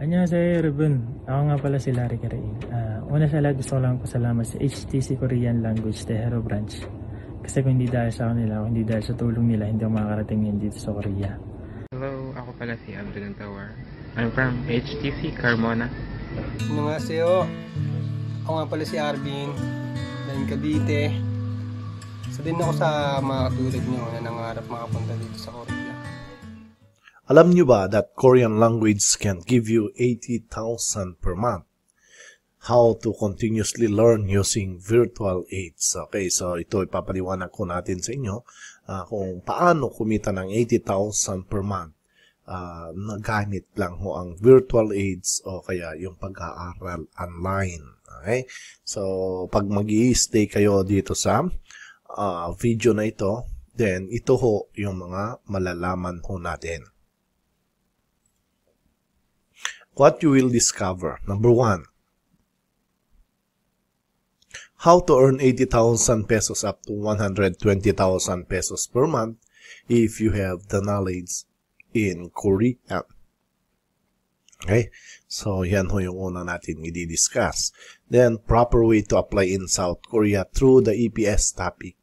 Annyeonghaseyo Rebun. Ako nga pala si Larry Karain. Ah, una sa lahat gusto ko lang pasalamat sa HTC Korean Language Tehero Branch. Kasi kung hindi dahil sa kanila, kung hindi dahil sa tulong nila, hindi ako makakarating ngayon dito sa Korea. Hello, ako pala si Abdul Tower. I'm from HTC Carmona. Annyeonghaseyo. Ako nga pala si Arvin. Galing Cavite. Isa din ako sa mga katulad nyo na nangarap makapunta dito sa Korea. Alam nyo ba that Korean language can give you 80,000 per month? How to continuously learn using virtual aids. Okay, so ito ipapaliwanag ko natin sa inyo ah, kung paano kumita ng 80,000 per month uh, nagamit lang ho ang virtual aids o kaya yung pag-aaral online. Okay? So, pag mag stay kayo dito sa ah, video na ito, then ito ho yung mga malalaman ho natin. What you will discover. Number one, how to earn 80,000 pesos up to 120,000 pesos per month if you have the knowledge in Korean. Okay? So, yan ho yung una natin i-discuss. Then, proper way to apply in South Korea through the EPS topic.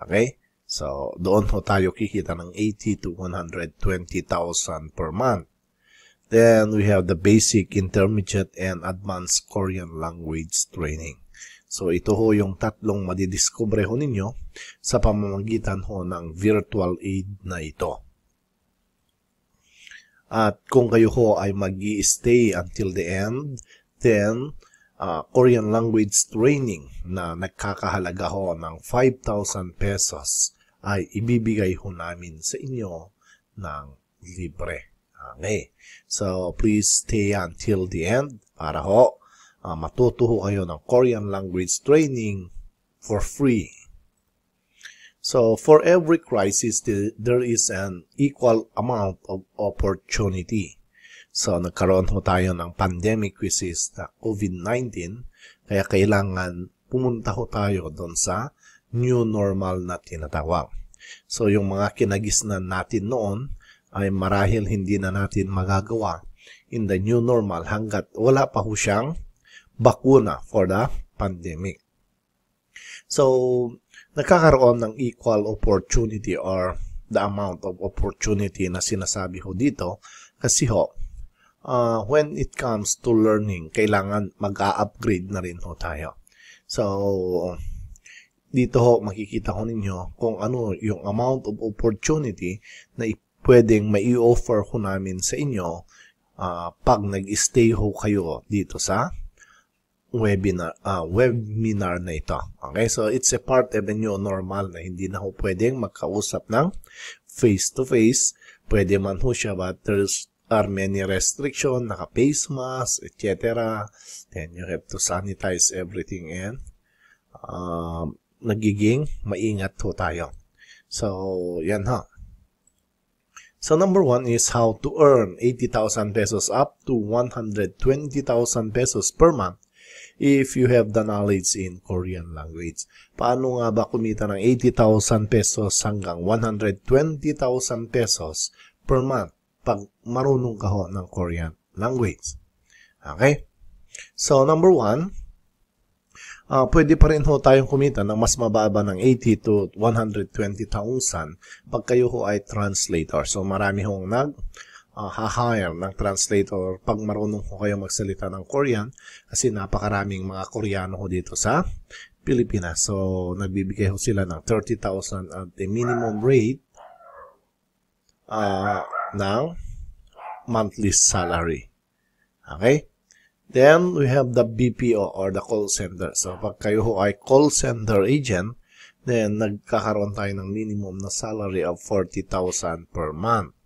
Okay? So, doon ho tayo kikita ng 80 to 120,000 per month. Then, we have the basic, intermediate, and advanced Korean language training. So, ito ho yung tatlong madidiscover ho ninyo sa pamamagitan ho ng virtual aid na ito. At kung kayo ho ay mag stay until the end, then uh, Korean language training na nagkakahalaga ho ng 5,000 pesos ay ibibigay ho namin sa inyo ng libre. Okay. So, please stay until the end para ho uh, matuto ho kayo ng Korean language training for free. So, for every crisis, there is an equal amount of opportunity. So, nagkaroon ho tayo ng pandemic which is the COVID-19, kaya kailangan pumunta ho tayo doon sa new normal na tinatawag. So, yung mga kinagisnan natin noon ay marahil hindi na natin magagawa in the new normal hanggat wala pa ho siyang bakuna for the pandemic. So, nagkakaroon ng equal opportunity or the amount of opportunity na sinasabi ho dito kasi ho, uh, when it comes to learning, kailangan mag-a-upgrade na rin ho tayo. So, dito ho makikita ko ninyo kung ano yung amount of opportunity na pwedeng mai offer ho namin sa inyo uh, pag nag-stay ho kayo dito sa webinar uh, webinar na ito. Okay? So it's a part of the new normal na hindi na ho pwedeng magkausap ng face to face. Pwede man ho siya but there's are many restriction, naka-face mask, etc. Then you have to sanitize everything and uh, nagiging maingat ho tayo. So, yan ha. So, number one is how to earn 80,000 pesos up to 120,000 pesos per month if you have the knowledge in Korean language. Paano nga ba kumita ng 80,000 pesos hanggang 120,000 pesos per month pag marunong ka ho ng Korean language? Okay? So, number one, uh, pwede pa rin ho tayong kumita ng mas mababa ng 80 to 120,000 pag kayo ho ay translator. So, marami hong nag uh, ha-hire ng translator pag marunong ko kayo magsalita ng Korean kasi napakaraming mga Koreano ho dito sa Pilipinas. So, nagbibigay ho sila ng 30,000 at the minimum rate uh, ng monthly salary. Okay? Then, we have the BPO or the call center. So, pag kayo ho ay call center agent, then nagkakaroon tayo ng minimum na salary of 40,000 per month.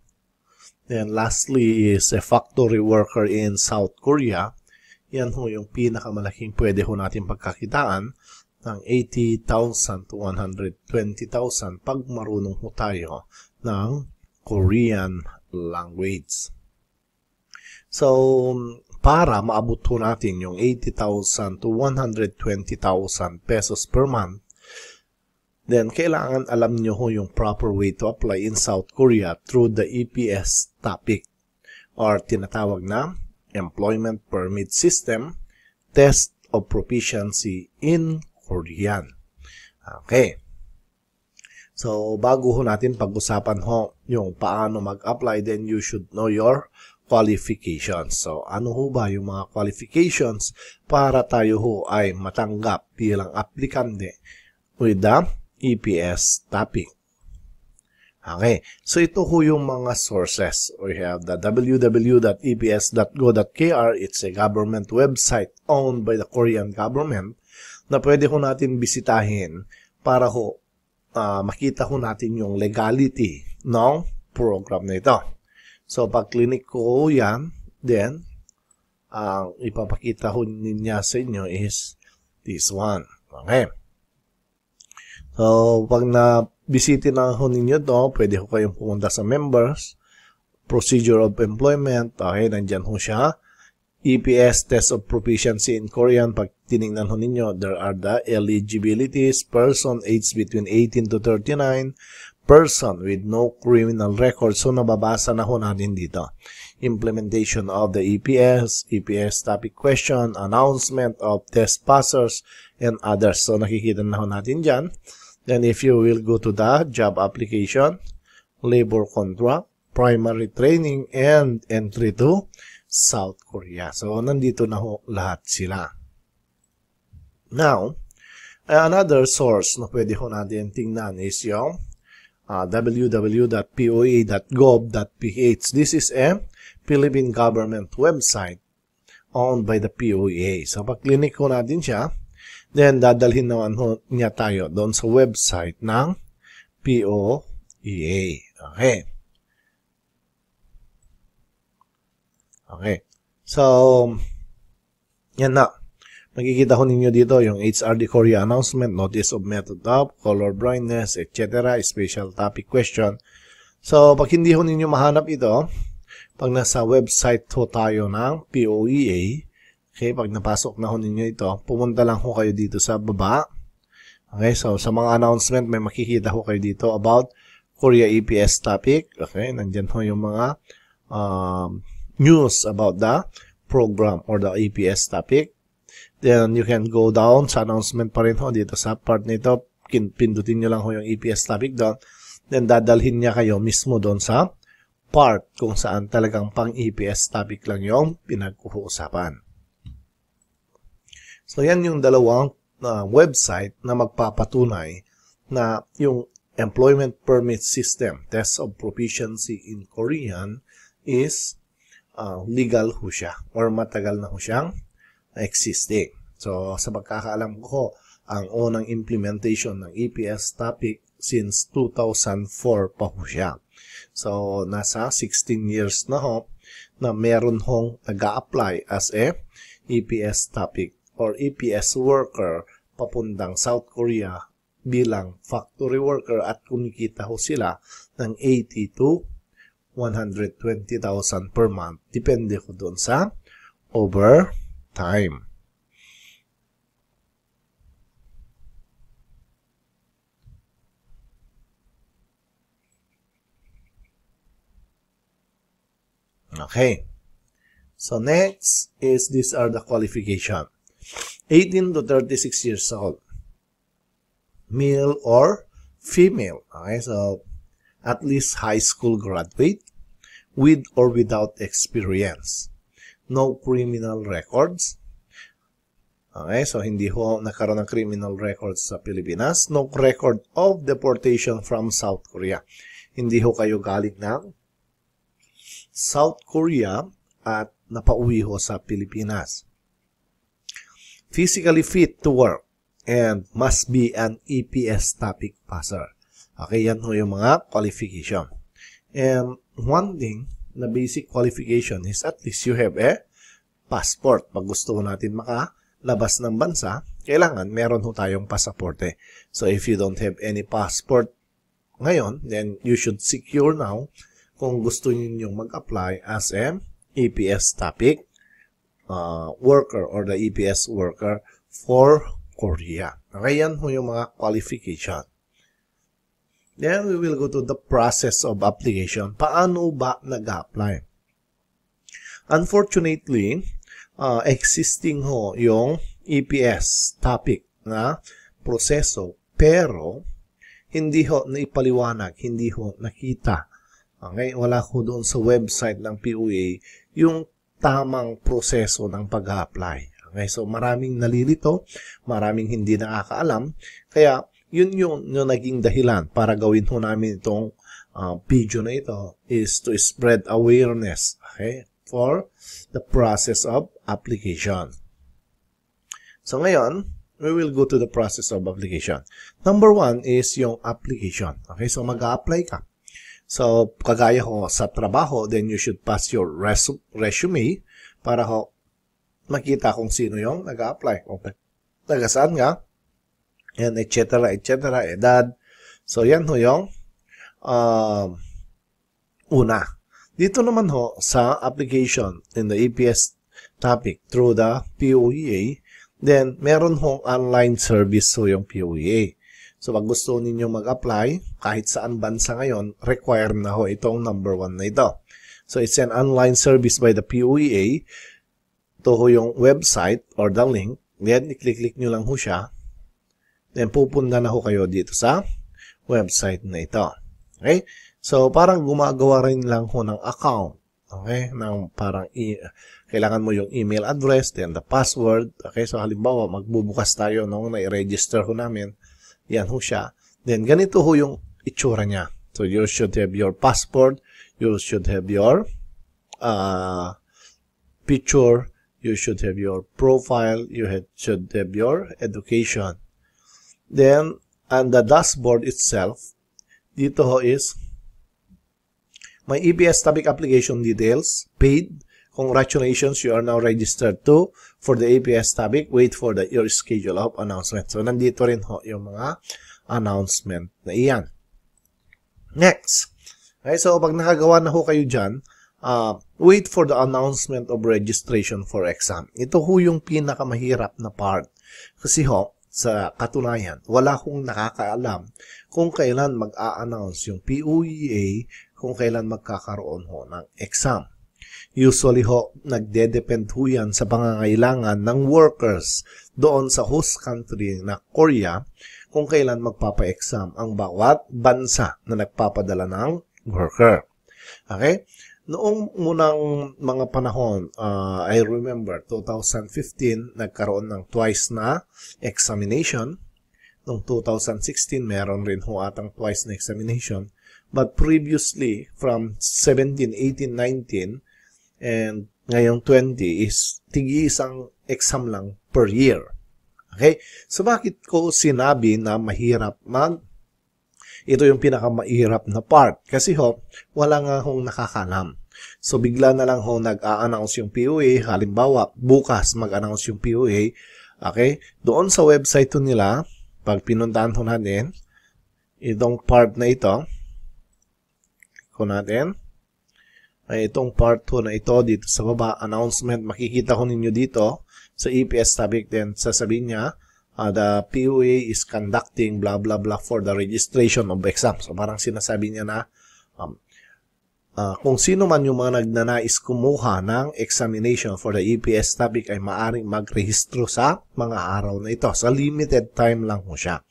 Then lastly is a factory worker in South Korea. Yan ho yung pinakamalaking pwede ho natin pagkakitaan ng 80,000 to 120,000 pag marunong ho tayo ng Korean language. So, para maabot ho natin yung 80,000 to 120,000 pesos per month, then kailangan alam nyo ho yung proper way to apply in South Korea through the EPS topic or tinatawag na Employment Permit System Test of Proficiency in Korean. Okay. So, bago ho natin pag-usapan ho yung paano mag-apply, then you should know your qualifications. So, ano ho ba yung mga qualifications para tayo ho ay matanggap bilang aplikante with the EPS topic? Okay, so ito ho yung mga sources. We have the www.eps.go.kr. It's a government website owned by the Korean government na pwede ho natin bisitahin para ho uh, makita ho natin yung legality ng program na ito. So, pag clinic ko yan, then, ang uh, ipapakita ho niya sa inyo is this one. Okay. So, pag na bisiti na ho ninyo to, pwede ho kayong pumunta sa members, procedure of employment, okay, nandyan ho siya. EPS test of proficiency in Korean, pag tinignan ho ninyo, there are the eligibilities, person aged between 18 to 39, person with no criminal record. So, nababasa na ho natin dito. Implementation of the EPS, EPS topic question, announcement of test passers, and others. So, nakikita na ho natin dyan. Then, if you will go to the job application, labor contract, primary training, and entry to South Korea. So, nandito na ho lahat sila. Now, another source na pwede ho natin tingnan is yung uh, www.poa.gov.ph. This is a Philippine government website owned by the POA. So, pag clinic ko natin siya, then dadalhin naman ho niya tayo doon sa website ng POEA. Okay. Okay. So, yan na. Makikita ko ninyo dito yung HRD Korea announcement, notice of method of, color blindness, etc. Special topic question. So, pag hindi ho ninyo mahanap ito, pag nasa website ho tayo ng POEA, okay, pag napasok na ho ninyo ito, pumunta lang ho kayo dito sa baba. Okay, so sa mga announcement, may makikita ho kayo dito about Korea EPS topic. Okay, nandyan ho yung mga um, news about the program or the EPS topic. Then, you can go down sa announcement pa rin ho dito sa part nito. Pindutin nyo lang ho yung EPS topic doon. Then, dadalhin niya kayo mismo doon sa part kung saan talagang pang EPS topic lang yung pinag-uusapan. So, yan yung dalawang uh, website na magpapatunay na yung employment permit system, test of proficiency in Korean, is uh, legal ho siya or matagal na ho siyang existing. So, sa pagkakaalam ko, ang unang implementation ng EPS topic since 2004 pa ho siya. So, nasa 16 years na ho na meron hong nag apply as a EPS topic or EPS worker papundang South Korea bilang factory worker at kumikita ho sila ng 80 to 120,000 per month. Depende ko doon sa overtime. Okay. So next is these are the qualification. 18 to 36 years old. Male or female. Okay, so at least high school graduate with or without experience. No criminal records. Okay, so hindi ho nakaroon ng criminal records sa Pilipinas. No record of deportation from South Korea. Hindi ho kayo galing ng South Korea at napauwi ho sa Pilipinas. Physically fit to work and must be an EPS topic passer. Okay, yan ho yung mga qualification. And one thing na basic qualification is at least you have a passport. Pag gusto natin makalabas ng bansa, kailangan meron ho tayong pasaporte. So if you don't have any passport ngayon, then you should secure now kung gusto niyo mag-apply as a EPS topic uh, worker or the EPS worker for Korea. Okay, yan ho yung mga qualification. Then we will go to the process of application. Paano ba nag-apply? Unfortunately, uh, existing ho yung EPS topic na proseso pero hindi ho naipaliwanag, hindi ho nakita. Okay? Wala ho doon sa website ng PUA yung tamang proseso ng pag-apply. Okay? So maraming nalilito, maraming hindi nakakaalam. Kaya yun yung, yung naging dahilan para gawin ho namin itong uh, video na ito is to spread awareness okay, for the process of application. So ngayon, we will go to the process of application. Number one is yung application. Okay, so mag-apply ka. So, kagaya ko sa trabaho, then you should pass your resu- resume para ho makita kung sino yung nag-apply. Okay. Taga saan nga? And et cetera, et cetera, edad. So, yan ho yung uh, una. Dito naman ho sa application in the EPS topic through the POEA, then meron hong online service ho yung POEA. So, pag gusto ninyo mag-apply, kahit saan bansa ngayon, require na ho itong number one na ito. So, it's an online service by the POEA. Ito ho yung website or the link. Then, i-click-click nyo lang ho siya. Then, pupunta na ho kayo dito sa website na ito. Okay? So, parang gumagawa rin lang ho ng account. Okay? Ng parang, i- kailangan mo yung email address, then the password. Okay? So, halimbawa, magbubukas tayo nung na-register ho namin. Yan ho siya. Then, ganito ho yung itsura niya. So, you should have your passport. You should have your uh, picture. You should have your profile. You should have your education. Then, on the dashboard itself, dito ho is my EBS topic application details, paid. Congratulations, you are now registered to for the APS topic. Wait for the your schedule of announcement. So, nandito rin ho yung mga announcement na iyan. Next. Okay, so, pag nakagawa na ho kayo dyan, uh, wait for the announcement of registration for exam. Ito ho yung pinakamahirap na part. Kasi ho, sa katunayan, wala kong nakakaalam kung kailan mag-a-announce yung POEA kung kailan magkakaroon ho ng exam. Usually ho, nagde-depend ho yan sa pangangailangan ng workers doon sa host country na Korea kung kailan magpapa-exam ang bawat bansa na nagpapadala ng worker. Okay? Noong unang mga panahon, uh, I remember 2015, nagkaroon ng twice na examination. Noong 2016, meron rin ho atang twice na examination. But previously, from 17, 18, 19, and ngayong 20 is tigi isang exam lang per year. Okay? So bakit ko sinabi na mahirap mag ito yung pinakamahirap na part. Kasi ho, wala nga hong nakakalam. So, bigla na lang ho nag-a-announce yung POA. Halimbawa, bukas mag-announce yung POA. Okay? Doon sa website to nila, pag pinuntahan ho natin, itong part na ito, ko natin, ay itong part 2 na ito dito sa baba, announcement, makikita ko ninyo dito sa EPS topic then sasabihin niya, uh, the POA is conducting blah blah blah for the registration of exam. So parang sinasabi niya na um, uh, kung sino man yung mga nagnanais kumuha ng examination for the EPS topic ay maaring magrehistro sa mga araw na ito. Sa limited time lang mo siya.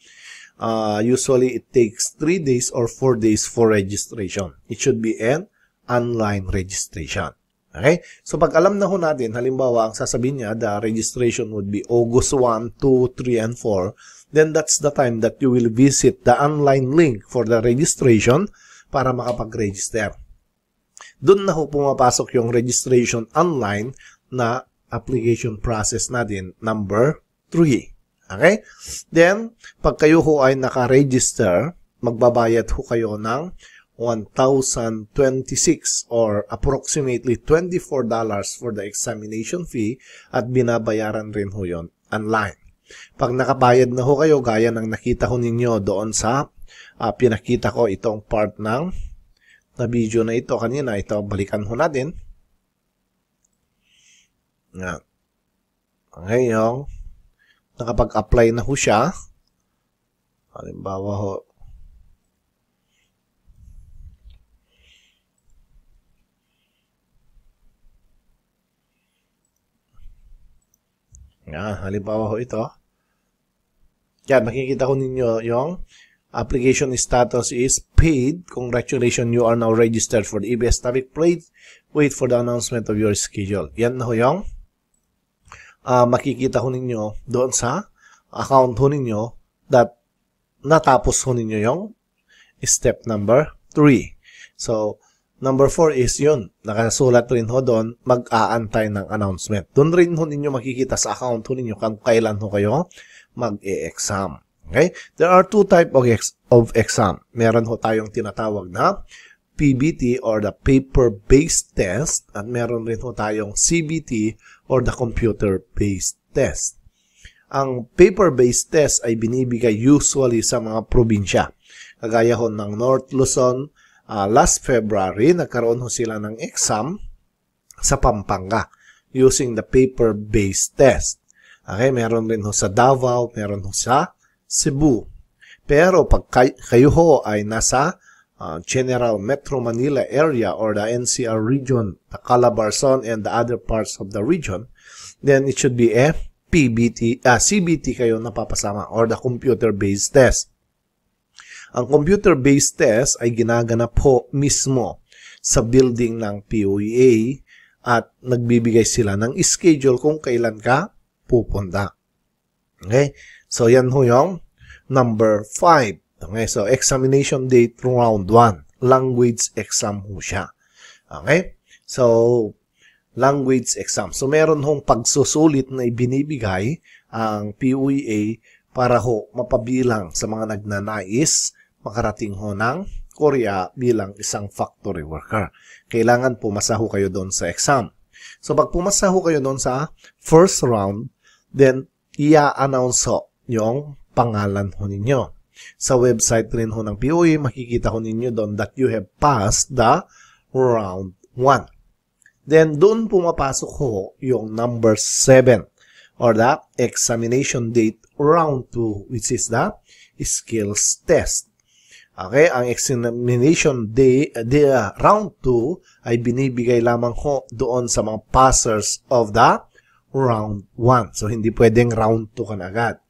Uh, usually, it takes 3 days or 4 days for registration. It should be an online registration. Okay? So, pag alam na ho natin, halimbawa, ang sasabihin niya, the registration would be August 1, 2, 3, and 4, then that's the time that you will visit the online link for the registration para makapag-register. Doon na ho pumapasok yung registration online na application process natin, number 3. Okay? Then, pag kayo ho ay naka-register, magbabayad ho kayo ng 1,026 or approximately $24 for the examination fee at binabayaran rin ho yon online. Pag nakabayad na ho kayo, gaya ng nakita ko ninyo doon sa uh, pinakita ko itong part ng na video na ito kanina, ito balikan ho natin. Yan. Okay, yung nakapag-apply na ho siya. Halimbawa ho, Yan, halimbawa ho ito. Yan, makikita ko ninyo yung application status is paid. Congratulations, you are now registered for the EBS traffic plate. Wait for the announcement of your schedule. Yan na ho yung uh, makikita ho ninyo doon sa account ho ninyo that natapos ho ninyo yung step number 3. So, number 4 is yun. Nakasulat rin ho doon, mag-aantay ng announcement. Doon rin ho ninyo makikita sa account ho ninyo kung kailan ho kayo mag-e-exam. Okay? There are two type of, ex of exam. Meron ho tayong tinatawag na PBT or the paper-based test at meron rin ho tayong CBT or the computer-based test. Ang paper-based test ay binibigay usually sa mga probinsya. Kagaya ho ng North Luzon, uh, last February, nagkaroon ho sila ng exam sa Pampanga using the paper-based test. Okay, meron rin ho sa Davao, meron ho sa Cebu. Pero pag kayo ho ay nasa uh, General Metro Manila area or the NCR region, the Calabarzon and the other parts of the region, then it should be a PBT, uh, CBT kayo napapasama or the computer-based test. Ang computer-based test ay ginaganap po mismo sa building ng POEA at nagbibigay sila ng schedule kung kailan ka pupunta. Okay? So, yan ho yung number 5. Okay? So, examination date round 1. Language exam ho siya. Okay? So, language exam. So, meron hong pagsusulit na ibinibigay ang PUEA para ho mapabilang sa mga nagnanais makarating ho ng Korea bilang isang factory worker. Kailangan pumasa ho kayo doon sa exam. So, pag pumasa ho kayo doon sa first round, then, i-announce ho yung pangalan ho ninyo. Sa website rin ho ng POE, makikita ho ninyo doon that you have passed the round 1. Then, doon pumapasok ho yung number 7 or the examination date round 2 which is the skills test. Okay, ang examination day, day uh, round 2 ay binibigay lamang ho doon sa mga passers of the round 1. So, hindi pwedeng round 2 ka na agad.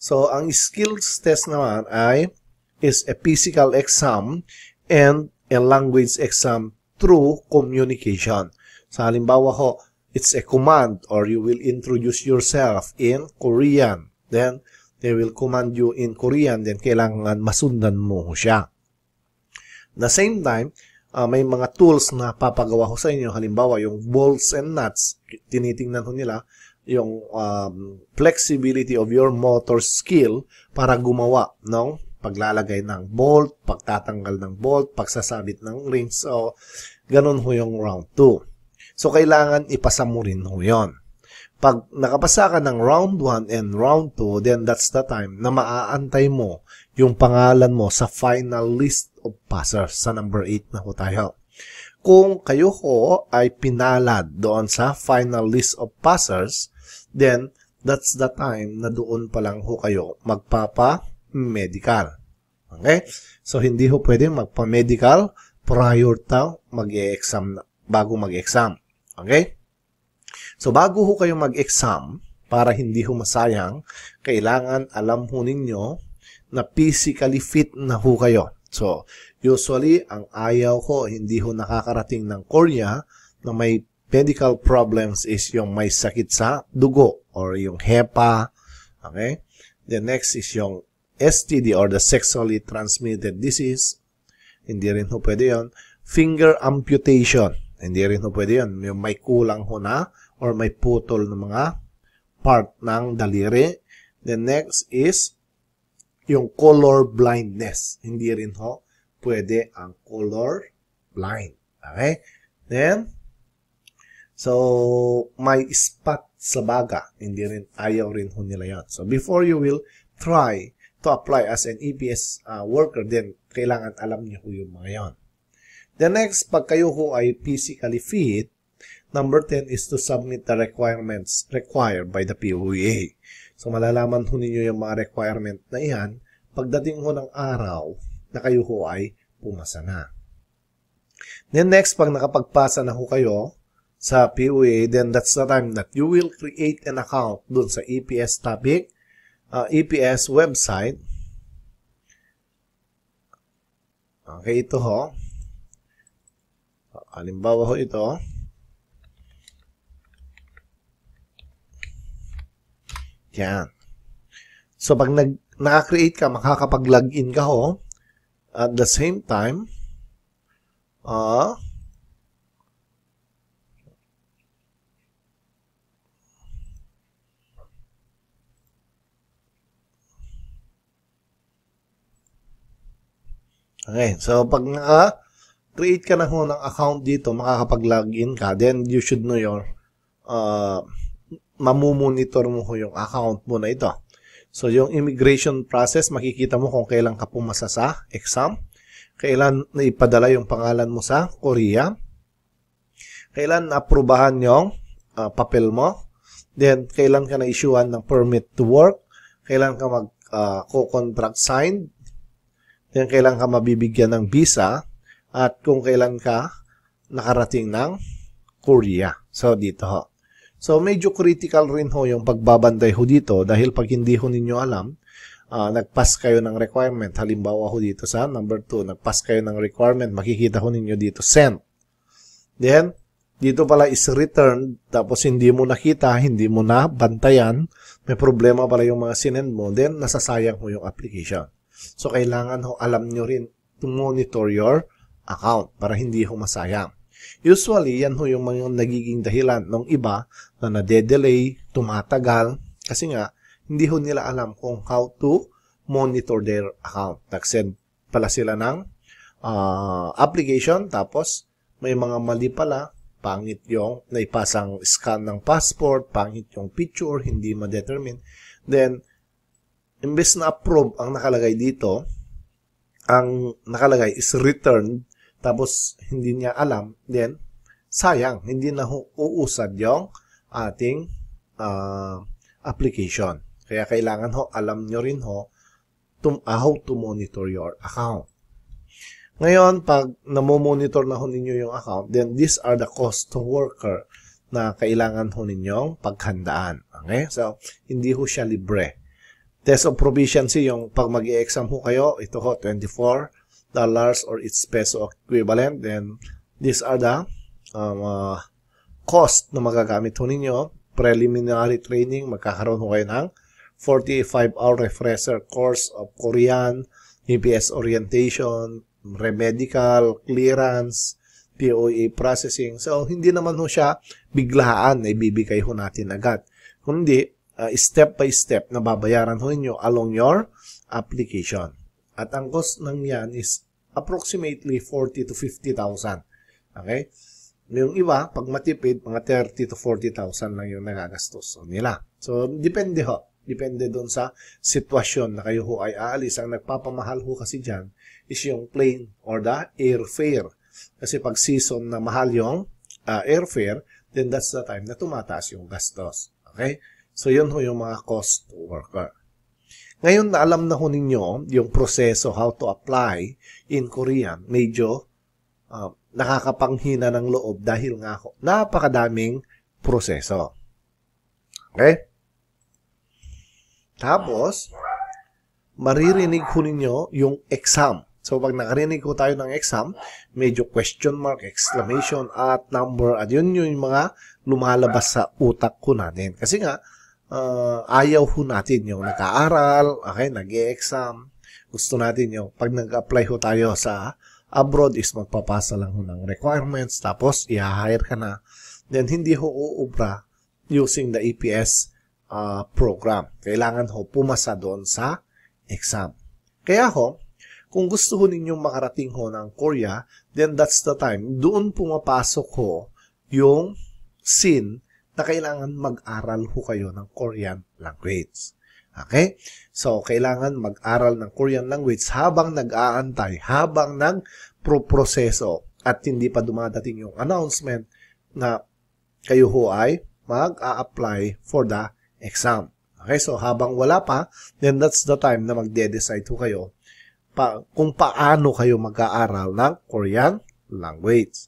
So, ang skills test naman ay is a physical exam and a language exam through communication. So, halimbawa ho, it's a command or you will introduce yourself in Korean. Then, they will command you in Korean. Then, kailangan masundan mo siya. The same time, uh, may mga tools na papagawa ko sa inyo. Halimbawa, yung bolts and nuts, tinitingnan ko nila yung um, flexibility of your motor skill para gumawa ng paglalagay ng bolt, pagtatanggal ng bolt, pagsasabit ng ring. So, ganun ho yung round 2. So, kailangan ipasa mo rin ho yun. Pag nakapasa ka ng round 1 and round 2, then that's the time na maaantay mo yung pangalan mo sa final list of passers sa number 8 na ho tayo. Kung kayo ho ay pinalad doon sa final list of passers, then that's the time na doon pa lang ho kayo magpapa-medical. Okay? So, hindi ho pwede magpa-medical prior to mag-e-exam, bago mag-exam. Okay? So, bago ho kayo mag-exam, para hindi ho masayang, kailangan alam ho ninyo na physically fit na ho kayo. So, usually, ang ayaw ko, hindi ho nakakarating ng Korea na may medical problems is yung may sakit sa dugo or yung HEPA. Okay? The next is yung STD or the sexually transmitted disease. Hindi rin ho pwede yun. Finger amputation. Hindi rin ho pwede yun. Yung may kulang ho na or may putol ng mga part ng daliri. The next is yung color blindness. Hindi rin ho pwede ang color blind. Okay? Then, so, may spot sa baga. Hindi rin, ayaw rin ho nila yan. So, before you will try to apply as an EPS uh, worker, then kailangan alam niyo ho yung mga yan. The next, pag kayo ho ay physically fit, number 10 is to submit the requirements required by the POEA. So, malalaman ho ninyo yung mga requirement na iyan pagdating ho ng araw na kayo ho ay pumasa na. Then next, pag nakapagpasa na ho kayo sa POA, then that's the time that you will create an account dun sa EPS topic, uh, EPS website. Okay, ito ho. Halimbawa ho ito. Yan. So, pag nag, naka-create ka, makakapag-login ka ho. At the same time, uh, Okay, so pag naka-create ka na ho ng account dito, makakapag-login ka, then you should know your uh, mamumonitor mo ho yung account mo na ito. So, yung immigration process, makikita mo kung kailan ka pumasa sa exam, kailan naipadala yung pangalan mo sa Korea, kailan naaprubahan yung uh, papel mo, then kailan ka na-issuean ng permit to work, kailan ka mag-co-contract uh, signed, then kailan ka mabibigyan ng visa at kung kailan ka nakarating ng Korea. So, dito ho. So, medyo critical rin ho yung pagbabanday ho dito dahil pag hindi ho ninyo alam, uh, nag-pass kayo ng requirement. Halimbawa ho dito sa number 2, nag-pass kayo ng requirement, makikita ho ninyo dito, sent. Then, dito pala is returned, tapos hindi mo nakita, hindi mo na bantayan, may problema pala yung mga sinend mo, then nasasayang mo yung application. So, kailangan ho alam nyo rin to monitor your account para hindi ho masayang. Usually, yan ho yung mga nagiging dahilan ng iba na nade-delay, tumatagal, kasi nga, hindi ho nila alam kung how to monitor their account. Nag-send pala sila ng uh, application, tapos may mga mali pala, pangit yung naipasang scan ng passport, pangit yung picture, hindi ma-determine. Then, imbes na approve ang nakalagay dito, ang nakalagay is returned, tapos hindi niya alam, then sayang, hindi na uusad yung ating uh, application. Kaya kailangan ho, alam nyo rin ho, to, uh, how to monitor your account. Ngayon, pag namomonitor na ho ninyo yung account, then these are the cost to worker na kailangan ho ninyong paghandaan. Okay? So, hindi ho siya libre. Test of proficiency, yung pag mag exam ho kayo, ito ho, $24 or its peso equivalent. Then, these are the um, uh, cost na magagamit ho ninyo. Preliminary training, magkakaroon ho kayo ng 45-hour refresher course of Korean, EPS orientation, remedical, clearance, POA processing. So, hindi naman ho siya biglaan na ibibigay ho natin agad. Kundi, uh, step by step na babayaran ho ninyo along your application. At ang cost ng yan is approximately 40 to 50,000. Okay? Yung iba, pag matipid, mga 30 to 40,000 lang yung nagagastos nila. So, depende ho. Depende doon sa sitwasyon na kayo ho ay aalis. Ang nagpapamahal ho kasi dyan is yung plane or the airfare. Kasi pag season na mahal yung uh, airfare, then that's the time na tumataas yung gastos. Okay? So, yun ho yung mga cost worker. Ngayon na alam na ho ninyo yung proseso how to apply in Korean, medyo uh, nakakapanghina ng loob dahil nga ho, napakadaming proseso. Okay? Tapos, maririnig ho ninyo yung exam. So, pag nakarinig ko tayo ng exam, medyo question mark, exclamation, at number, at yun yung mga lumalabas sa utak ko natin. Kasi nga, uh, ayaw ho natin yung nag-aaral, okay, nag-exam. Gusto natin yung pag nag-apply ho tayo sa abroad is magpapasa lang ho ng requirements, tapos i-hire ka na. Then, hindi ho uubra using the EPS uh, program. Kailangan ho pumasa doon sa exam. Kaya ho, kung gusto ho ninyong makarating ho ng Korea, then that's the time. Doon pumapasok ho yung scene na kailangan mag-aral ho kayo ng Korean language. Okay? So, kailangan mag-aral ng Korean language habang nag-aantay, habang nag-proseso at hindi pa dumadating yung announcement na kayo ho ay mag-a-apply for the exam. Okay, so habang wala pa, then that's the time na magde-decide ho kayo pa, kung paano kayo mag-aaral ng Korean language.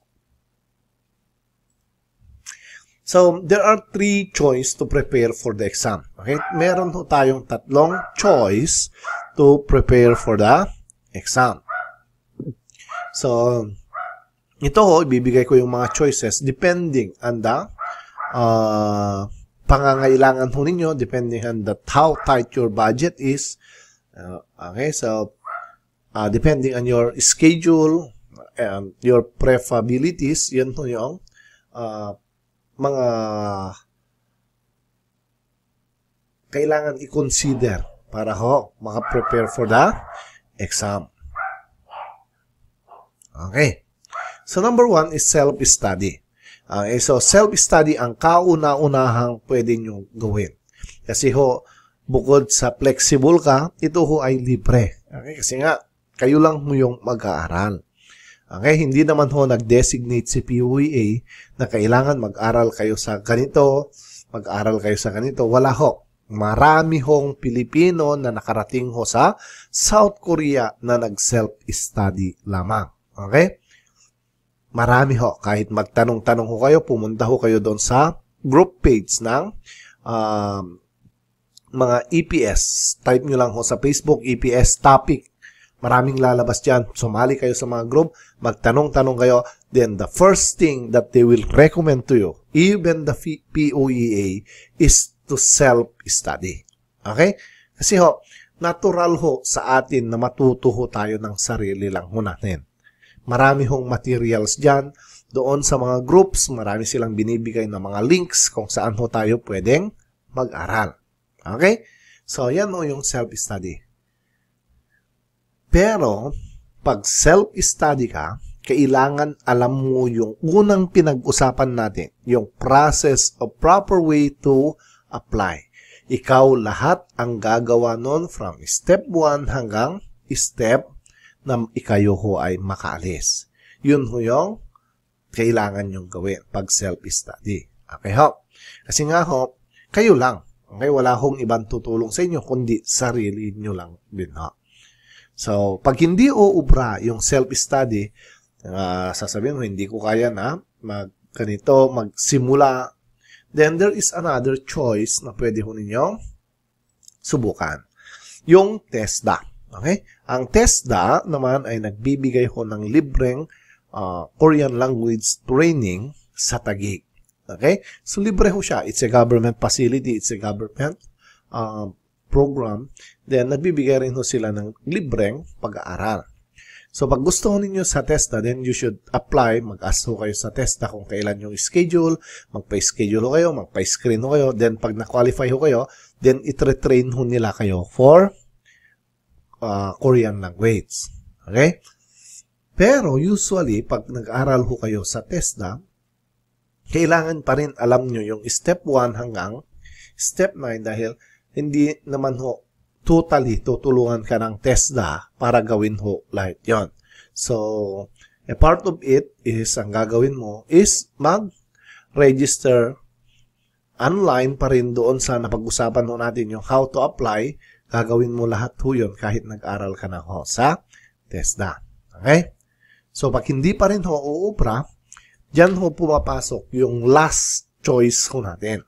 So, there are three choice to prepare for the exam. Okay? Meron ho tayong tatlong choice to prepare for the exam. So, ito ho, ibibigay ko yung mga choices depending on the uh, pangangailangan ho ninyo, depending on the how tight your budget is. Uh, okay, so, uh, depending on your schedule and your prefabilities, yun ho yung uh, mga kailangan i-consider para ho maka-prepare for the exam. Okay. So, number one is self-study. Okay, so self-study ang kauna-unahang pwede nyo gawin. Kasi ho, bukod sa flexible ka, ito ho ay libre. Okay, kasi nga, kayo lang mo yung mag-aaral. Okay, hindi naman ho nag-designate si PUEA na kailangan mag-aral kayo sa ganito, mag-aral kayo sa ganito. Wala ho. Marami hong Pilipino na nakarating ho sa South Korea na nag-self-study lamang. Okay? Marami ho. Kahit magtanong-tanong ho kayo, pumunta ho kayo doon sa group page ng um, mga EPS. Type nyo lang ho sa Facebook, EPS topic. Maraming lalabas dyan. Sumali kayo sa mga group, magtanong-tanong kayo. Then the first thing that they will recommend to you, even the POEA, is to self-study. Okay? Kasi ho, natural ho sa atin na matuto ho tayo ng sarili lang ho natin. Marami hong materials dyan. Doon sa mga groups, marami silang binibigay ng mga links kung saan ho tayo pwedeng mag-aral. Okay? So, yan ho yung self-study. Pero, pag self-study ka, kailangan alam mo yung unang pinag-usapan natin, yung process of proper way to apply. Ikaw lahat ang gagawa nun from step 1 hanggang step na ikayo ho ay makaalis. Yun ho yung kailangan yung gawin pag self-study. Okay ho? Kasi nga ho, kayo lang. Okay, wala hong ibang tutulong sa inyo kundi sarili nyo lang din ho. So, pag hindi uubra yung self-study, uh, sasabihin mo, hindi ko kaya na mag ganito, magsimula. Then, there is another choice na pwede ho ninyo subukan. Yung TESDA. Okay? Ang TESDA naman ay nagbibigay ho ng libreng uh, Korean language training sa Taguig. Okay? So, libre ho siya. It's a government facility. It's a government uh, program, then nagbibigay rin ho sila ng libreng pag-aaral. So, pag gusto ninyo sa TESTA, then you should apply, mag-ask ho kayo sa TESTA kung kailan yung schedule, magpa-schedule kayo, magpa-screen kayo, then pag na-qualify ho kayo, then itre-train ho nila kayo for uh, Korean language. Okay? Pero usually, pag nag-aral ho kayo sa TESDA, kailangan pa rin alam nyo yung step 1 hanggang step 9 dahil hindi naman ho totally tutulungan ka ng TESDA para gawin ho lahat yon. So, a part of it is, ang gagawin mo is mag-register online pa rin doon sa napag-usapan ho natin yung how to apply. Gagawin mo lahat ho yun kahit nag-aral ka na ho sa TESDA. Okay? So, pag hindi pa rin ho uupra, dyan ho pumapasok yung last choice ho natin.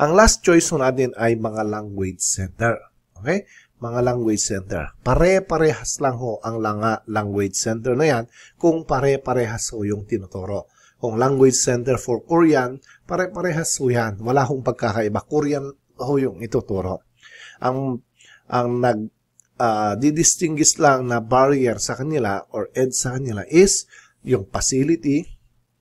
Ang last choice ho natin ay mga language center. Okay? Mga language center. Pare-parehas lang ho ang langa language center na yan kung pare-parehas ho yung tinuturo. Kung language center for Korean, pare-parehas ho yan. Wala hong pagkakaiba. Korean ho yung ituturo. Ang, ang nag uh, didistinguish lang na barrier sa kanila or edge sa kanila is yung facility,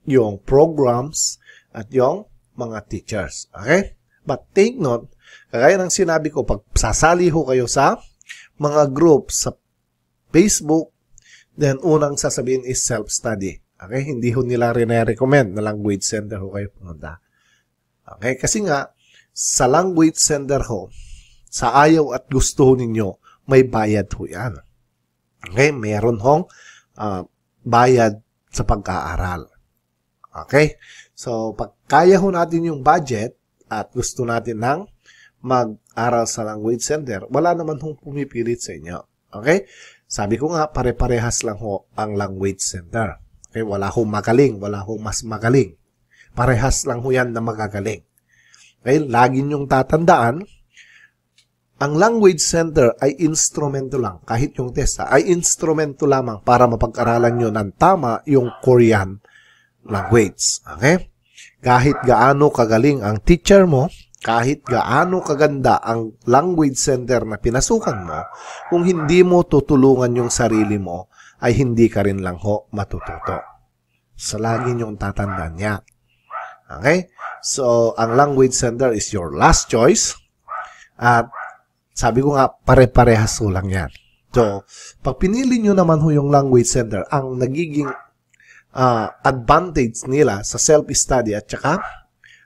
yung programs, at yung mga teachers. Okay? But take note, kagaya ng sinabi ko, pag sasali ho kayo sa mga group sa Facebook, then unang sasabihin is self-study. Okay? Hindi ho nila rin-recommend na language center ho kayo pumunta. Okay? Kasi nga, sa language center ho, sa ayaw at gusto ninyo, may bayad ho yan. Okay? Meron hong uh, bayad sa pag-aaral. Okay? So, pag kaya ho natin yung budget, at gusto natin ng mag-aral sa language center, wala naman hong pumipilit sa inyo. Okay? Sabi ko nga, pare-parehas lang ho ang language center. Okay? Wala hong magaling, wala hong mas magaling. Parehas lang ho yan na magagaling. Okay? Lagi niyong tatandaan, ang language center ay instrumento lang. Kahit yung test ha, ay instrumento lamang para mapag-aralan nyo ng tama yung Korean language. Okay? Kahit gaano kagaling ang teacher mo, kahit gaano kaganda ang language center na pinasukan mo, kung hindi mo tutulungan yung sarili mo, ay hindi ka rin lang ho matututo. So, lagi niyong tatandaan yan. Okay? So, ang language center is your last choice. At sabi ko nga, pare-parehas lang yan. So, pag pinili nyo naman ho yung language center, ang nagiging uh, advantage nila sa self-study at saka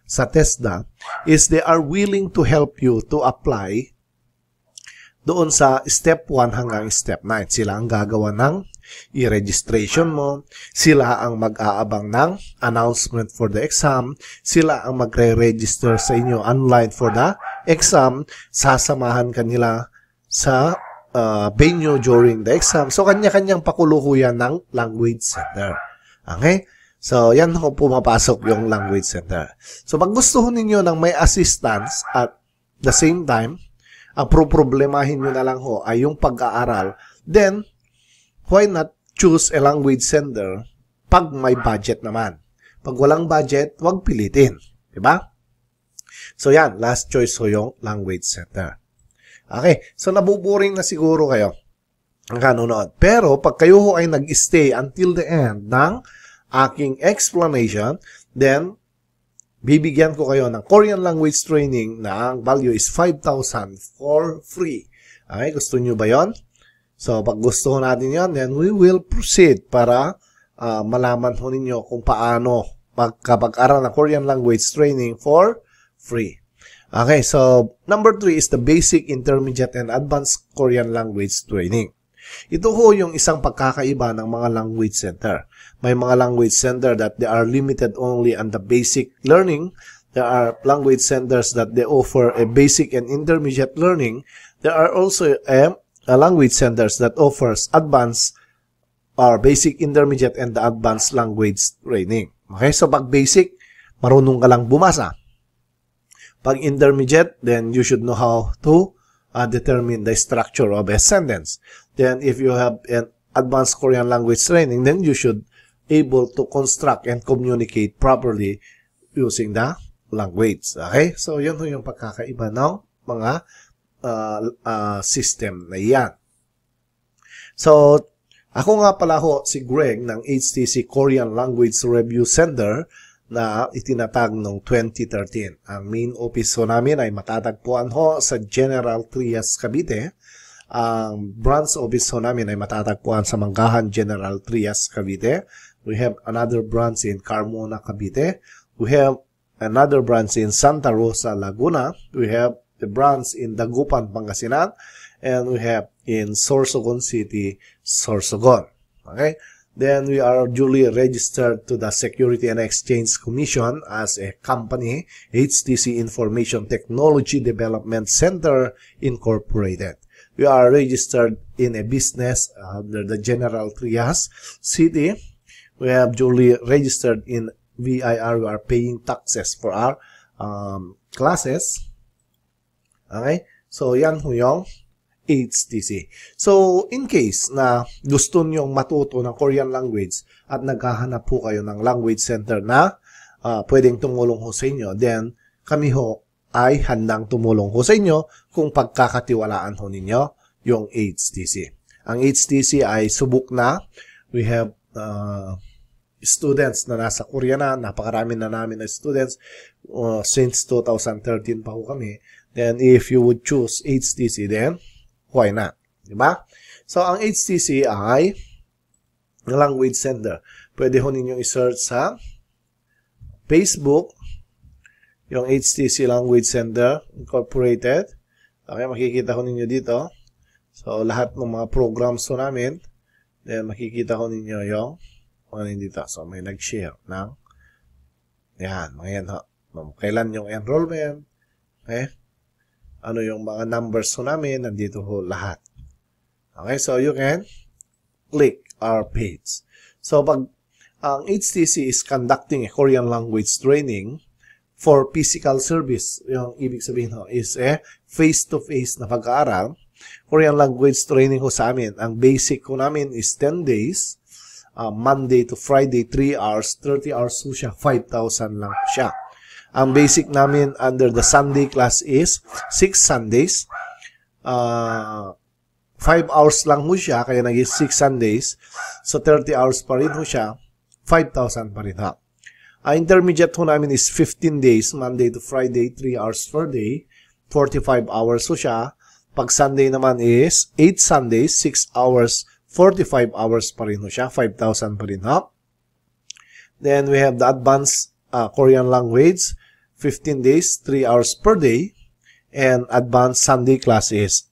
sa TESDA is they are willing to help you to apply doon sa step 1 hanggang step 9. Sila ang gagawa ng i-registration mo, sila ang mag-aabang ng announcement for the exam, sila ang magre-register sa inyo online for the exam, sasamahan kanila sa uh, venue during the exam. So, kanya-kanyang pakuluhuyan ng language center. Okay? So, yan ho pumapasok yung language center. So, pag gusto ninyo ng may assistance at the same time, ang pro-problemahin nyo na lang ho ay yung pag-aaral, then, why not choose a language center pag may budget naman? Pag walang budget, wag pilitin. Diba? So, yan. Last choice ho yung language center. Okay. So, nabuboring na siguro kayo ang kanonood. Pero, pag kayo ho ay nag-stay until the end ng aking explanation, then, bibigyan ko kayo ng Korean language training na ang value is 5,000 for free. Okay, gusto nyo ba yon? So, pag gusto natin yon, then we will proceed para uh, malaman ho ninyo kung paano magkapag-aral ng Korean language training for free. Okay, so number three is the basic, intermediate, and advanced Korean language training. Ito ho yung isang pagkakaiba ng mga language center. May mga language center that they are limited only on the basic learning. There are language centers that they offer a basic and intermediate learning. There are also a, a language centers that offers advanced or basic, intermediate, and the advanced language training. Okay, so pag basic, marunong ka lang bumasa. Pag intermediate, then you should know how to uh, determine the structure of a sentence. Then if you have an advanced Korean language training, then you should able to construct and communicate properly using the language. Okay? So, yun yung pagkakaiba ng mga uh, uh, system na yan. So, ako nga pala ho si Greg ng HTC Korean Language Review Center na itinatag noong 2013. Ang main office ho namin ay matatagpuan ho sa General Trias, Cavite. Ang office ho namin ay matatagpuan sa Manggahan General Trias, Cavite. We have another branch in Carmona, Cavite. We have another branch in Santa Rosa, Laguna. We have a branch in Dagupan, Pangasinan. And we have in Sorsogon City, Sorsogon. Okay? Then we are duly registered to the Security and Exchange Commission as a company, HTC Information Technology Development Center Incorporated. We are registered in a business under the General Trias City. We have duly registered in VIR. We are paying taxes for our um, classes. Okay? So, yan ho yung HTC. So, in case na gusto nyong matuto ng Korean language at naghahanap po kayo ng language center na uh, pwedeng tumulong ho sa inyo, then kami ho ay handang tumulong ho sa inyo kung pagkakatiwalaan ho ninyo yung HTC. Ang HTC ay subok na. We have uh, students na nasa Korea na, napakarami na namin na students uh, since 2013 pa ho kami. Then if you would choose HTC then why not? Diba? So, ang HTC ay language center. Pwede ho ninyong i-search sa Facebook, yung HTC Language Center Incorporated. Okay, makikita ho ninyo dito. So, lahat ng mga programs ho namin, then makikita ho ninyo yung ano dito. So, may nag-share ng yan, mga yan ho. Kailan yung enrollment, okay? ano yung mga numbers ho namin, nandito ho lahat. Okay, so you can click our page. So, pag ang HTC is conducting a Korean language training for physical service. Yung ibig sabihin ho is a face-to-face na pag-aaral. Korean language training ho sa amin. Ang basic ko namin is 10 days. Uh, Monday to Friday, 3 hours. 30 hours ho siya. 5,000 lang siya. Ang basic namin under the Sunday class is 6 Sundays. Uh, 5 hours lang ho siya, kaya naging 6 Sundays. So, 30 hours pa rin ho siya. 5,000 pa rin ha. Ang intermediate ho namin is 15 days, Monday to Friday, 3 hours per day. 45 hours ho siya. Pag Sunday naman is 8 Sundays, 6 hours, 45 hours pa rin ho siya. 5,000 pa rin ha. Then we have the advanced uh, Korean language, 15 days, 3 hours per day. And advanced Sunday class is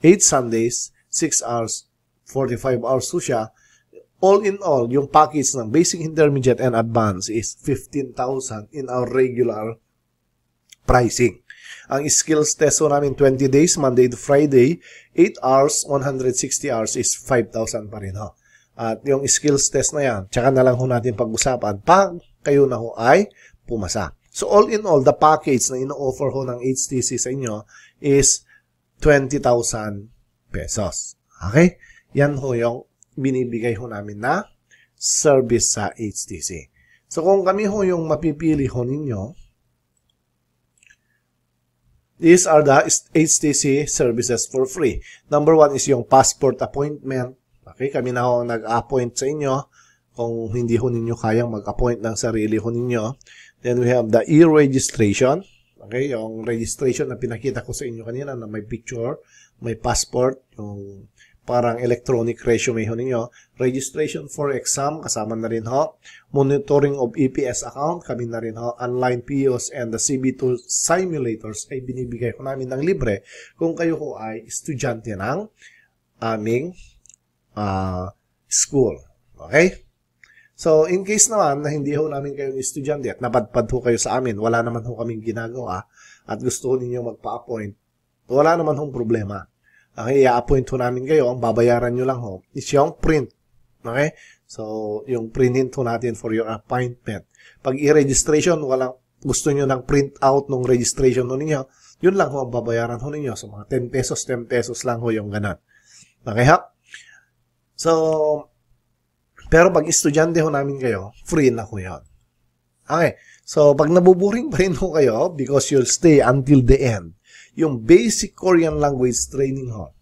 8 Sundays, 6 hours, 45 hours ho siya all in all, yung package ng basic, intermediate, and advanced is 15,000 in our regular pricing. Ang skills test ko namin 20 days, Monday to Friday, 8 hours, 160 hours is 5,000 pa rin ho. At yung skills test na yan, tsaka na lang ho natin pag-usapan pag kayo na ho ay pumasa. So all in all, the package na ino-offer ho ng HTC sa inyo is 20,000 pesos. Okay? Yan ho yung binibigay ho namin na service sa HTC. So kung kami ho yung mapipili ho ninyo, these are the HTC services for free. Number one is yung passport appointment. Okay, kami na ho nag-appoint sa inyo kung hindi ho ninyo kayang mag-appoint ng sarili ho ninyo. Then we have the e-registration. Okay, yung registration na pinakita ko sa inyo kanina na may picture, may passport, yung parang electronic resume ho ninyo. Registration for exam, kasama na rin ho. Monitoring of EPS account, kami na rin ho. Online POs and the CB2 simulators ay binibigay ko namin ng libre kung kayo ho ay estudyante ng aming uh, school. Okay? So, in case naman na hindi ho namin kayong estudyante at napadpad ho kayo sa amin, wala naman ho kaming ginagawa at gusto ho ninyo magpa-appoint, wala naman hong problema Okay, i-appoint ho namin kayo. Ang babayaran nyo lang ho is yung print. Okay? So, yung printin ho natin for your appointment. Pag i-registration, walang gusto nyo ng print out ng registration ho ninyo, yun lang ho ang babayaran ho ninyo. So, mga 10 pesos, 10 pesos lang ho yung ganun. Okay ha? So, pero pag estudyante ho namin kayo, free na ho yun. Okay. So, pag nabuburing pa rin ho kayo, because you'll stay until the end, yung basic Korean language training ho,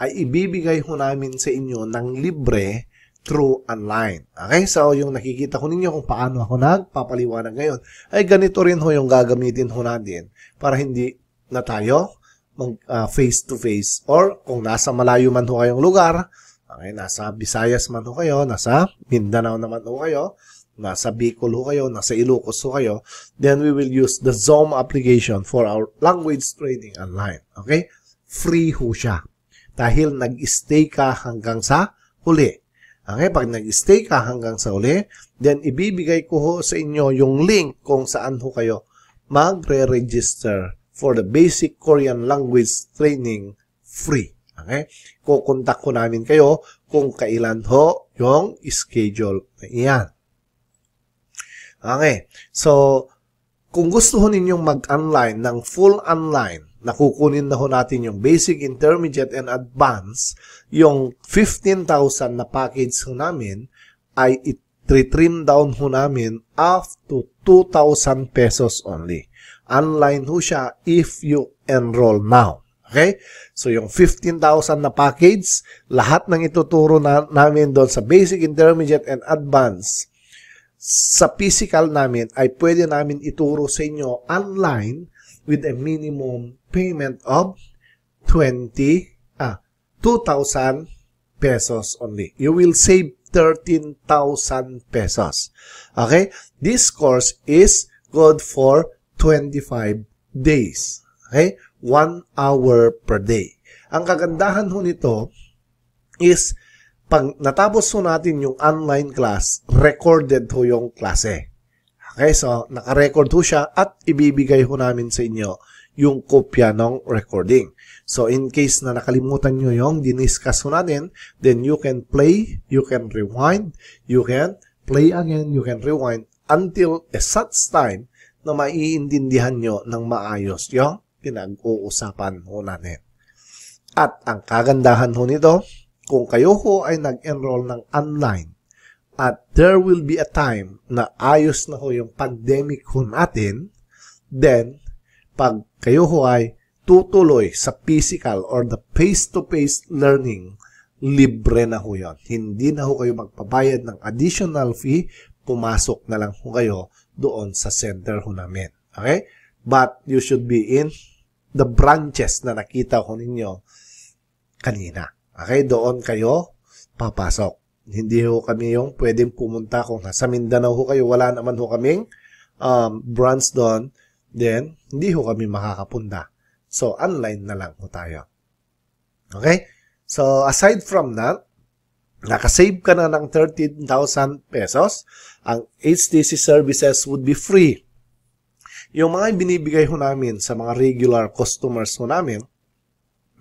ay ibibigay ho namin sa inyo ng libre through online. Okay? So, yung nakikita ko ninyo kung paano ako nagpapaliwanag ngayon, ay ganito rin ho yung gagamitin ho natin para hindi na tayo mag uh, face to face or kung nasa malayo man ho kayong lugar, okay, nasa Visayas man ho kayo, nasa Mindanao naman ho kayo, nasa Bicol ho kayo, nasa Ilocos ho kayo, then we will use the Zoom application for our language training online. Okay? Free ho siya. Dahil nag-stay ka hanggang sa huli. Okay? Pag nag-stay ka hanggang sa huli, then ibibigay ko ho sa inyo yung link kung saan ho kayo magre-register for the basic Korean language training free. Okay? Kukontak ko namin kayo kung kailan ho yung schedule na iyan. Okay. So, kung gusto ho ninyong mag-online ng full online, nakukunin na ho natin yung basic, intermediate, and advanced, yung 15,000 na package ho namin ay i-trim down ho namin up to 2,000 pesos only. Online ho siya if you enroll now. Okay? So, yung 15,000 na package, lahat ng ituturo na, namin doon sa basic, intermediate, and advanced, sa physical namin ay pwede namin ituro sa inyo online with a minimum payment of 20 ah 2,000 pesos only. You will save 13,000 pesos. Okay? This course is good for 25 days. Okay? 1 hour per day. Ang kagandahan ho nito is pag natapos ho natin yung online class, recorded ho yung klase. Okay, so naka-record ho siya at ibibigay ho namin sa inyo yung kopya ng recording. So in case na nakalimutan nyo yung diniscuss ho natin, then you can play, you can rewind, you can play again, you can rewind until a such time na maiintindihan nyo ng maayos yung pinag-uusapan ho natin. At ang kagandahan ho nito, kung kayo ho ay nag-enroll ng online at there will be a time na ayos na ho yung pandemic ho natin, then pag kayo ho ay tutuloy sa physical or the face-to-face learning, libre na ho yun. Hindi na ho kayo magpabayad ng additional fee, pumasok na lang ho kayo doon sa center ho namin. Okay? But you should be in the branches na nakita ko ninyo kanina. Okay? Doon kayo papasok. Hindi ho kami yung pwedeng pumunta kung nasa Mindanao ho kayo. Wala naman ho kaming um, branch doon. Then, hindi ho kami makakapunta. So, online na lang ho tayo. Okay? So, aside from that, nakasave ka na ng 13,000 pesos, ang HTC services would be free. Yung mga binibigay ho namin sa mga regular customers ho namin,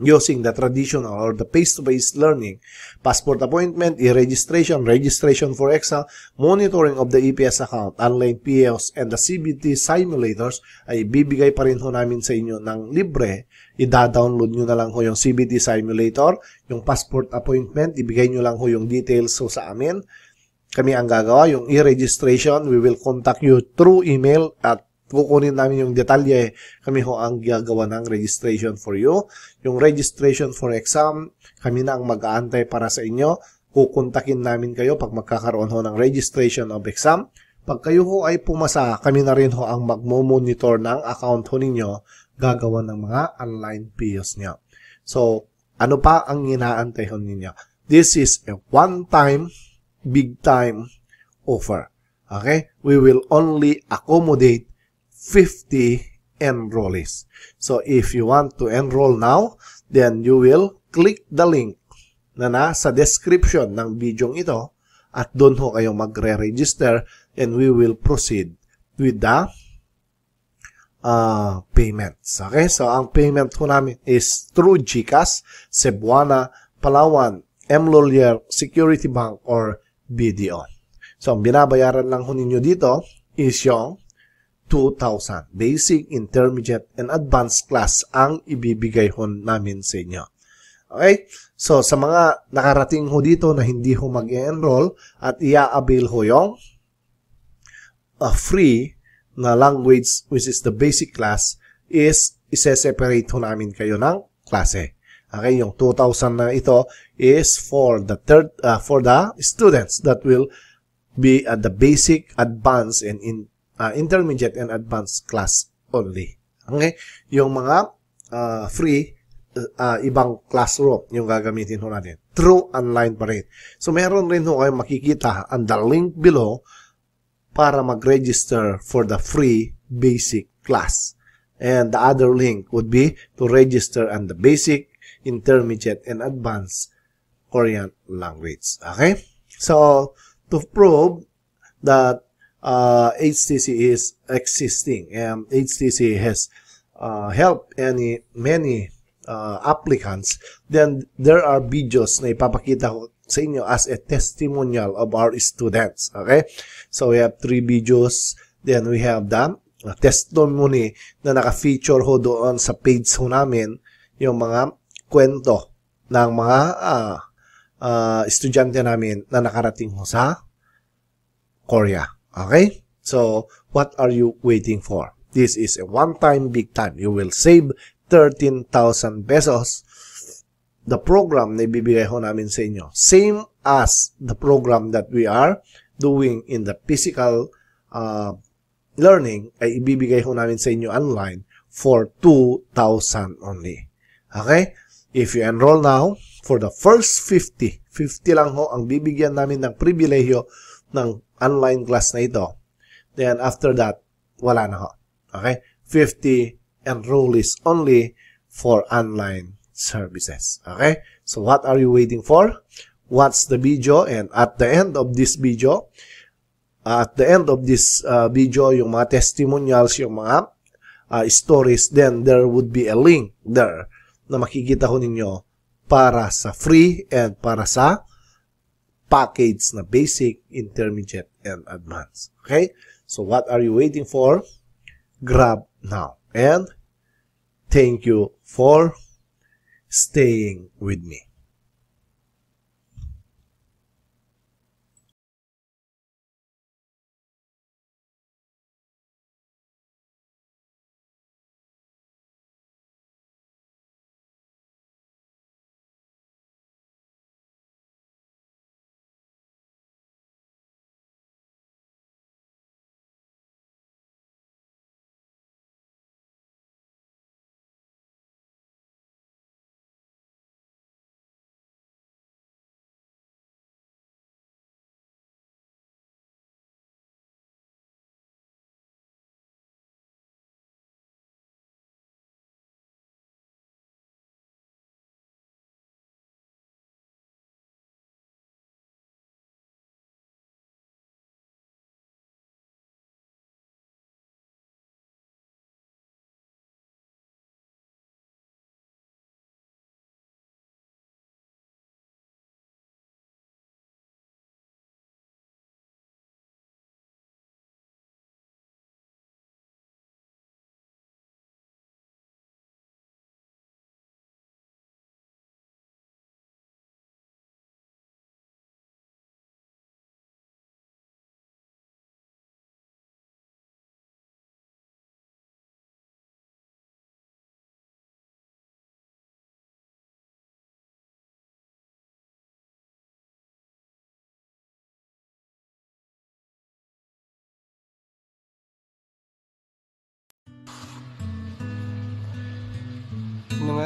using the traditional or the face-to-face learning, passport appointment, e-registration, registration for exam, monitoring of the EPS account, online POs, and the CBT simulators ay bibigay pa rin ho namin sa inyo ng libre. Ida-download nyo na lang ho yung CBT simulator, yung passport appointment, ibigay nyo lang ho yung details ho sa amin. Kami ang gagawa, yung e-registration, we will contact you through email at kukunin namin yung detalye. Kami ho ang gagawa ng registration for you. Yung registration for exam, kami na ang mag-aantay para sa inyo. Kukontakin namin kayo pag magkakaroon ho ng registration of exam. Pag kayo ho ay pumasa, kami na rin ho ang magmo-monitor ng account ho ninyo, gagawa ng mga online POs niyo. So, ano pa ang inaantay ho ninyo? This is a one-time, big-time offer. Okay? We will only accommodate 50 enrollees. So if you want to enroll now, then you will click the link na nasa description ng video ito at doon ho kayo magre-register and we will proceed with the uh, payments. Okay? So ang payment ho namin is through GCash, Cebuana, Palawan, M. Lolier, Security Bank, or BDO. So ang binabayaran lang ho ninyo dito is yung 2,000. Basic, Intermediate, and Advanced class ang ibibigay ho namin sa inyo. Okay? So, sa mga nakarating ho dito na hindi ho mag-enroll at i-avail ho yung uh, free na language which is the basic class is isa-separate ho namin kayo ng klase. Okay, yung 2,000 na ito is for the third uh, for the students that will be at the basic, advanced and in uh, intermediate and advanced class only. Okay? Yung mga uh, free, uh, ibang classroom yung gagamitin ho natin. True online pa rin. So, meron rin ho kayo makikita ang the link below para mag-register for the free basic class. And the other link would be to register on the basic, intermediate, and advanced Korean language. Okay? So, to prove that uh, HTC is existing and HTC has uh, helped any many uh, applicants, then there are videos na ipapakita ko sa inyo as a testimonial of our students. Okay? So we have three videos. Then we have the uh, testimony na naka-feature ho doon sa page ho namin yung mga kwento ng mga uh, uh, estudyante namin na nakarating ho sa Korea. Okay? So, what are you waiting for? This is a one-time big time. You will save 13,000 pesos. The program na ibibigay ho namin sa inyo. Same as the program that we are doing in the physical uh, learning ay ibibigay ho namin sa inyo online for 2,000 only. Okay? If you enroll now, for the first 50, 50 lang ho ang bibigyan namin ng pribilehyo ng online class na ito. Then after that, wala na ho. Okay? 50 enrollees only for online services. Okay? So what are you waiting for? Watch the video and at the end of this video, at the end of this uh, video, yung mga testimonials, yung mga uh, stories, then there would be a link there na makikita ko ninyo para sa free and para sa package na basic, intermediate, and advance. Okay? So what are you waiting for? Grab now. And thank you for staying with me.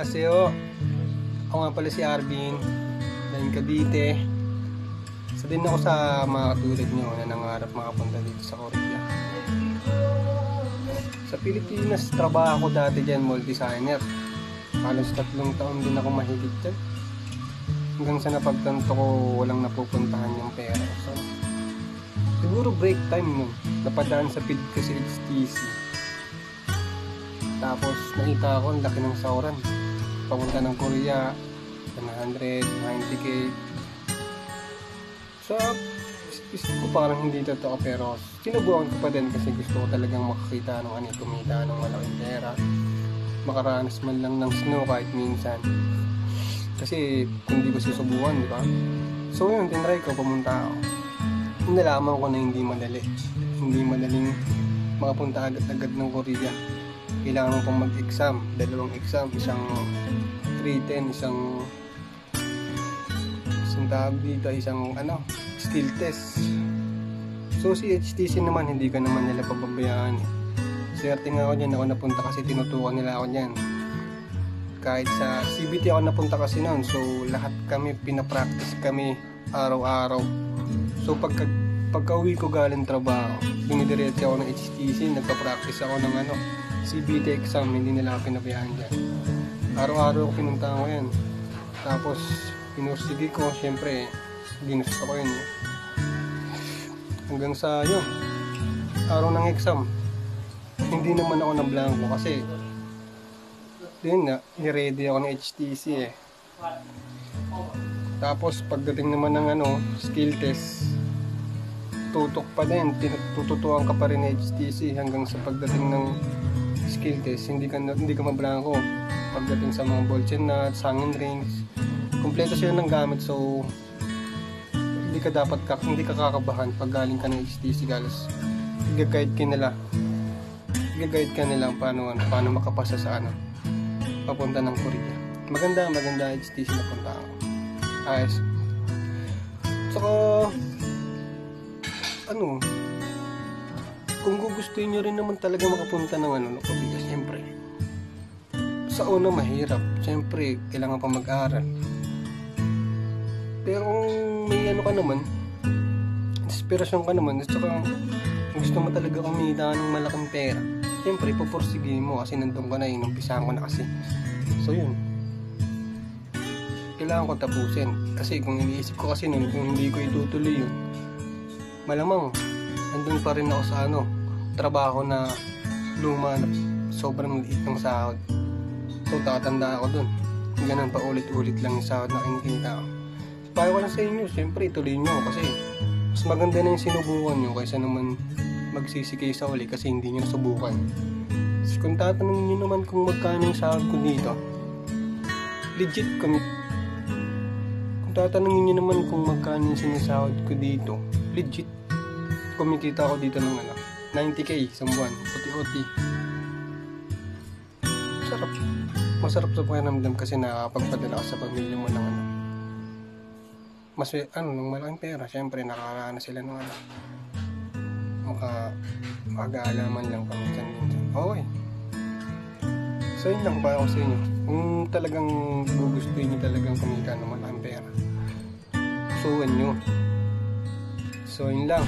Annyeonghaseyo. Ako nga pala si Arvin. Dahil Cavite. Isa din ako sa mga katulad nyo na nangarap makapunta dito sa Korea. Sa Pilipinas, trabaho ko dati dyan, mall designer. Halos tatlong taon din ako mahigit dyan. Hanggang sa napagtanto ko, walang napupuntahan yung pera. So, siguro break time nun. Napadaan sa feed ko si HTC. Tapos nakita ko ang laki ng sauran. Papunta ng Korea, 100, 90k. So, isip ko parang hindi totoo pero sinubukan ko pa din kasi gusto ko talagang makakita ng ano, kumita ng malaking pera. Makaranas man lang ng snow kahit minsan. Kasi kung di ko susubukan, di ba? So yun, tinry ko, pumunta ako. Nalaman ko na hindi madali. Hindi madaling makapunta agad-agad ng Korea kailangan mo mag-exam. Dalawang exam isang written isang isang tawag dito isang ano skill test. So si HTC naman hindi ka naman nila pababayaan eh. swerte nga ako dyan ako napunta kasi tinutukan nila ako dyan. Kahit sa CBT ako napunta kasi noon so lahat kami pinapractice kami araw-araw. So pagka pagka uwi ko galing trabaho dinidiretso ako ng HTC nagpa-practice ako ng ano CBT exam, hindi nila ako pinabayaan dyan. Araw-araw ako pinuntahan ko yan. Tapos, pinursige ko, syempre, ginusto ko yun. Hanggang sa yun, araw ng exam, hindi naman ako na blanco kasi yun na, ni-ready ako ng HTC eh. Tapos, pagdating naman ng ano, skill test, tutok pa din, tututuan ka pa rin HTC hanggang sa pagdating ng skill test, hindi ka, hindi ka mablangko. Pagdating sa mga bolts and nuts, hangin rings, kompleto sila ng gamit so hindi ka dapat ka, hindi ka kakabahan pag galing ka ng HTC galos i-guide ka nila. I-guide ka nila paano, ano, paano makapasa sa ano papunta ng Korea. Maganda maganda HTC na punta ako. Ayos. Saka ano kung gugustuhin nyo rin naman talaga makapunta ng ano, Korea, siyempre. Sa una, mahirap. Siyempre, kailangan pa mag-aral. Pero kung may ano ka naman, inspirasyon ka naman, at saka gusto mo talaga kumita ng malaking pera, siyempre, pupursigin mo kasi nandun ka na, inumpisahan ko na kasi. So, yun. Kailangan ko tapusin. Kasi kung iniisip ko kasi nun, kung hindi ko itutuloy yun, malamang, nandun pa rin ako sa ano, trabaho na luma na sobrang liit ng sahod. So, tatanda ako dun. Ganun pa ulit-ulit lang yung sahod na kinikita ko. Payo ko lang sa inyo, siyempre ituloy nyo kasi Mas maganda na yung sinubukan nyo kaysa naman magsisikay sa uli kasi hindi nyo nasubukan. Tapos kung tatanungin nyo naman kung magkano yung sahod ko dito, legit kami. Kung tatanungin nyo naman kung magkano yung sinasahod ko dito, legit. Kumikita ako dito ng ano, 90k sa buwan, puti-uti. Sarap. Masarap sa pakiramdam kasi nakakapagpadala ka sa pamilya mo ng ano. Mas ano, ng malaking pera, syempre nakakaana sila ng ano. Maka, mag-aalaman lang paminsan-minsan. Okay. So yun lang para ko sa inyo. Kung talagang gugustuhin nyo talagang kumita ng malaking pera, suwan nyo. So yun lang.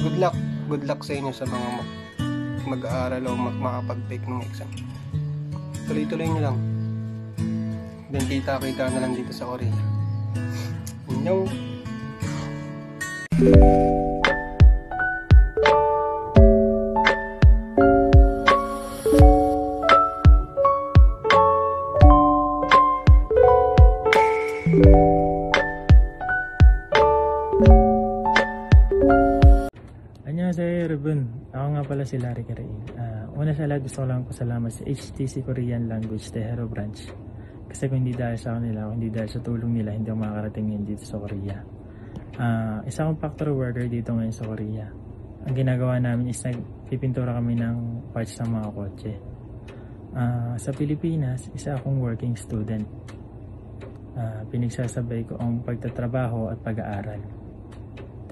Good luck. Good luck sa inyo sa mga mag- mag-aaral o makapag-take ng exam. Tuloy-tuloy nyo lang. Then kita-kita na lang dito sa Korea. Yun yung pala si Larry Karain. Ah, una sa lahat gusto ko lang pasalamat sa HTC Korean Language Tehero Branch. Kasi kung hindi dahil sa kanila, kung hindi dahil sa tulong nila, hindi ako makakarating ngayon dito sa Korea. Ah, isa akong factory worker dito ngayon sa Korea. Ang ginagawa namin is nagpipintura kami ng parts ng mga kotse. Ah, sa Pilipinas, isa akong working student. Ah, pinagsasabay ko ang pagtatrabaho at pag-aaral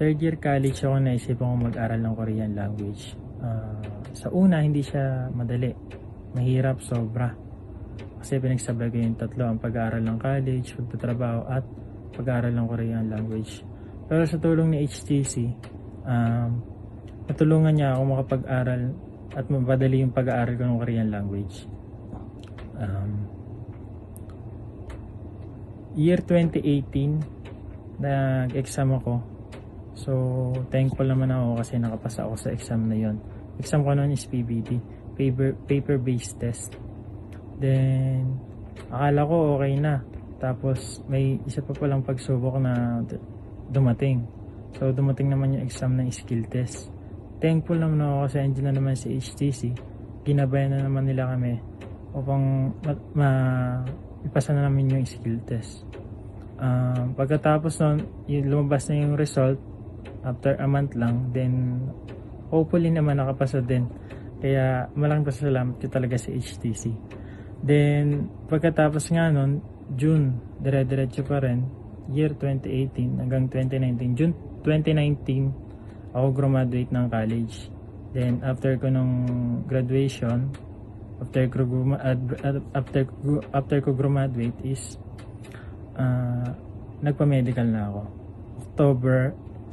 third year college ako naisip ko mag-aral ng Korean language. Ah, sa una, hindi siya madali. Mahirap, sobra. Kasi pinagsabay ko yung tatlo, ang pag-aaral ng college, pagtatrabaho, at pag-aaral ng Korean language. Pero sa tulong ni HTC, um, natulungan niya ako makapag-aral at mapadali yung pag-aaral ko ng Korean language. Um, year 2018, nag-exam ako So, thankful naman ako kasi nakapasa ako sa exam na yon. Exam ko noon is PBT, paper, paper-based test. Then, akala ko okay na. Tapos, may isa pa palang pagsubok na dumating. So, dumating naman yung exam ng skill test. Thankful naman ako kasi andyan na naman si HTC. Ginabayan na naman nila kami upang ma- ipasa na namin yung skill test. Um, pagkatapos nun, yung lumabas na yung result, after a month lang, then hopefully naman nakapasa din. Kaya malaking pasalamat ko talaga sa HTC. Then, pagkatapos nga nun, June, dire-diretso pa rin, year 2018 hanggang 2019. June 2019, ako graduate ng college. Then, after ko nung graduation, after ko, after, after ko graduate is, ah, nagpa-medical na ako. October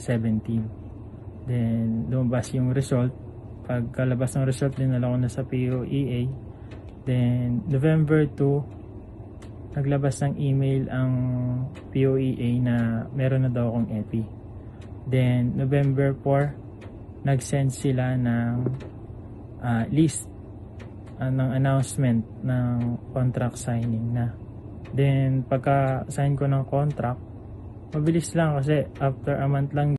17. Then, lumabas yung result. Pagkalabas ng result, dinala ko na sa POEA. Then, November 2, naglabas ng email ang POEA na meron na daw akong EPI. Then, November 4, nag-send sila ng ah, list ah, ng announcement ng contract signing na. Then, pagka-sign ko ng contract, mabilis lang kasi after a month lang